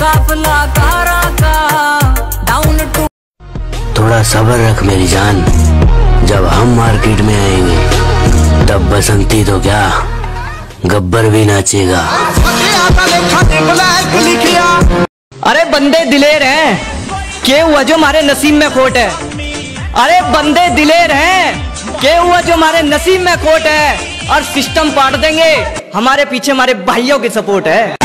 काफला कारा का। Down to थोड़ा सब्र रख मेरी जान। जब हम मार्केट में आएँगे तब बसंती तो क्या? गब्बर भी नाचेगा। अरे बंदे दिलेर हैं के हुआ जो हमारे नसीब में खोट है? अरे बंदे दिलेर हैं के हुआ जो हमारे नसीब में खोट है? और सिस्टम पाट देंगे। हमारे पीछे हमारे भाइयों की सपोर्ट है।